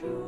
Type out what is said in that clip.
true.